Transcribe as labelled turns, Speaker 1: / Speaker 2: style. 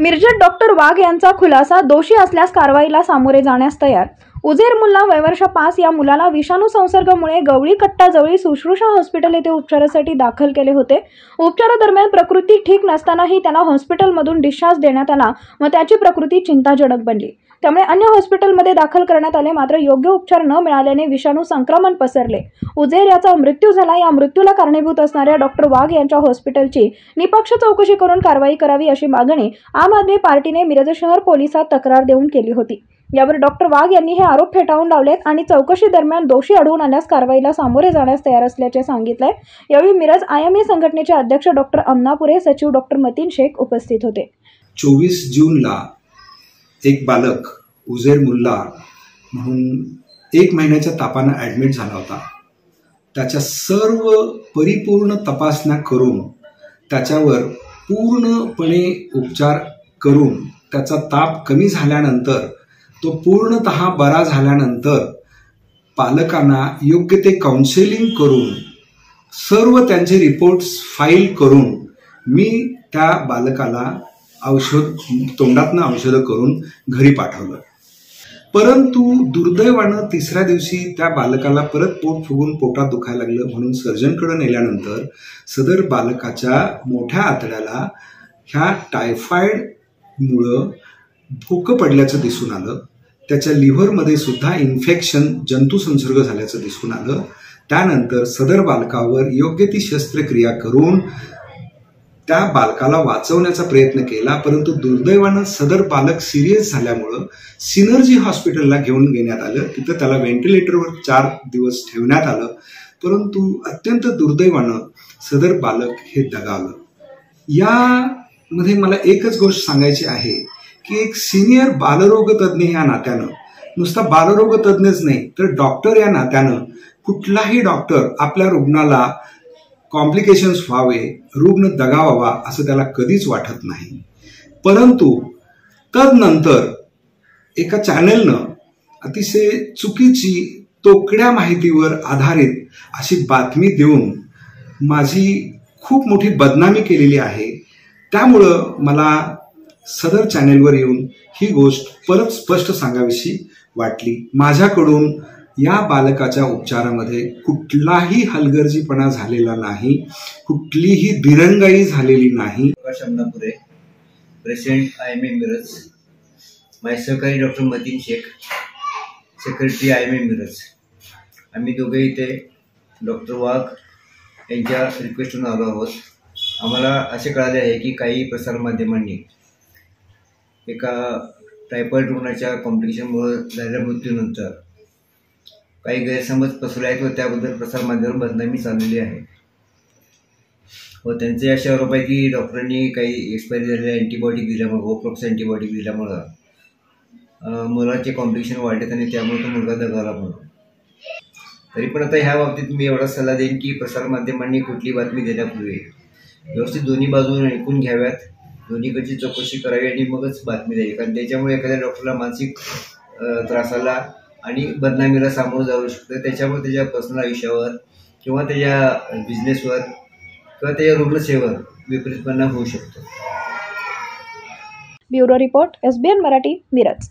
Speaker 1: मिरजेत doctor वाघ यांचा खुलासा दोषी असल्यास कारवाईला सामोरे जाण्यास तयार. उजेर मुल्ला वयवर्ष पास या मुलाला विषाणू संसर्गामुळे गवळी कट्टाजवळी सुश्रुषा हॉस्पिटल येथे उपचारासाठी दाखल केले होते. उपचारादरम्यान प्रकृती ठीक नसतानाही त्याला हॉस्पिटलमधून डिस्चार्ज देण्यात आला व त्याची प्रकृती चिंताजनक बनली. त्यामुळे अन्य हॉस्पिटलमध्ये दाखल करण्यात आले मात्र योग्य उपचार न मिळाल्याने विषाणू संक्रमण पसरले. उजेर याचा मृत्यू झाला. या मृत्यूला कारणीभूत असणाऱ्या डॉक्टर वाघ यांच्या हॉस्पिटलची निपक्ष चौकशी करून कारवाई करावी अशी मागणी आम आदमी पार्टीने मिरज शहर पोलिसात तक्रार देऊन केली होती. यावर डॉक्टर वाघ यांनी हे आरोप फेटाळून लावलेत आणि चौकशी दरम्यान दोषी आढळून आल्यास कारवाईला सामोरे जाण्यास तयार असल्याचे सांगितले यावेळी मिरज आयएमए संघटनेचे अध्यक्ष डॉक्टर अमनापुरे सचिव डॉक्टर मतीन शेख उपस्थित होते.
Speaker 2: चोवीस जूनला एक बालक उझेर मुल्ला म्हणून एक महिन्याच्या तापानं ॲडमिट झाला होता. त्याच्या सर्व परिपूर्ण तपासण्या करून त्याच्यावर पूर्णपणे उपचार करून त्याचा ताप कमी झाल्यानंतर तो पूर्णत बरा झाल्यानंतर पालकांना योग्य ते काउन्सिलिंग करून सर्व त्यांचे रिपोर्ट्स फाईल करून मी त्या बालकाला औषध तोंडातनं औषधं करून घरी पाठवलं. परंतु दुर्दैवानं तिसऱ्या दिवशी त्या बालकाला परत पोट फुगून पोटात दुखायला लागलं म्हणून सर्जनकडे नेल्यानंतर सदर बालकाच्या मोठ्या आतड्याला ह्या टायफॉइडमुळं भोकं पडल्याचं दिसून आलं. त्याच्या लिव्हरमध्ये सुद्धा इन्फेक्शन जंतू संसर्ग झाल्याचं दिसून आलं. त्यानंतर सदर बालकावर योग्य ती शस्त्रक्रिया करून त्या बालकाला वाचवण्याचा प्रयत्न केला परंतु दुर्दैवानं सदर बालक सिरियस झाल्यामुळं सिनर्जी हॉस्पिटलला घेऊन घेण्यात आलं. तिथं त्याला व्हेंटिलेटरवर चार दिवस ठेवण्यात आलं. परंतु अत्यंत दुर्दैवानं सदर बालक हे दगावलं. यामध्ये मला एकच गोष्ट सांगायची आहे की एक सिनियर बालरोगतज्ञ या नात्यानं नुसता बालरोगतज्ञच नाही तर डॉक्टर या नात्यानं कुठलाही डॉक्टर आपल्या रुग्णाला कॉम्प्लिकेशन्स व्हावे रुग्ण दगावावा असं त्याला कधीच वाटत नाही. परंतु तदनंतर एका चॅनलनं अतिशय चुकीची तोकड्या माहितीवर आधारित अशी बातमी देऊन माझी खूप मोठी बदनामी केलेली आहे. त्यामुळं मला सदर चॅनेलवर येऊन ही गोष्ट परत स्पष्ट सांगावीशी वाटली. माझ्याकडून या बालकाच्या उपचारामध्ये कुठलाही हलगर्जीपणा झालेला नाही कुठलीही दिरंगाई झालेली नाही.
Speaker 3: Shamnapure president I M A Miraj माझे सहकारी doctor Matin Shaikh. Secretary I M A Miraj आम्ही दोघे इथे डॉक्टर वाघ यांच्या रिक्वेस्टवरून आलो आहोत. आम्हाला असे कळाले आहे की काही प्रसारमाध्यमांनी एका टायफॉइड रुग्णाच्या कॉम्प्लिकेशनमुळे झालेल्या मृत्यूनंतर काही गैरसमज पसरले आहेत व त्याबद्दल प्रसारमाध्यमावर बदनामी चाललेली आहे. व त्यांचे असे आरोप आहे की डॉक्टरांनी काही एक्सपायरी झालेल्या अँटीबायोटिक दिल्यामुळे ओप्रोक्स अँटीबायोटिक दिल्यामुळं मुलाचे कॉम्प्लिकेशन वाढलेत आणि त्यामुळे तो मुलगा दगावला म्हणून. तरी पण आता ह्या बाबतीत मी एवढा सल्ला देईन की प्रसारमाध्यमांनी कुठली बातमी देण्यापूर्वी व्यवस्थित दोन्ही बाजून ऐकून घ्याव्यात दोन्हीकडची चौकशी करावी आणि मगच बातमी द्यावी. कारण त्याच्यामुळे एखाद्या डॉक्टरला मानसिक त्रासाला आणि बदनामीला सामोरं जाऊ शकतं. त्याच्यामुळे त्याच्या पर्सनल आयुष्यावर किंवा त्याच्या बिझनेसवर किंवा त्याच्या रुग्णसेवेवर विपरीत परिणाम होऊ शकतो.
Speaker 1: Bureau report SBN Marathi Miraj.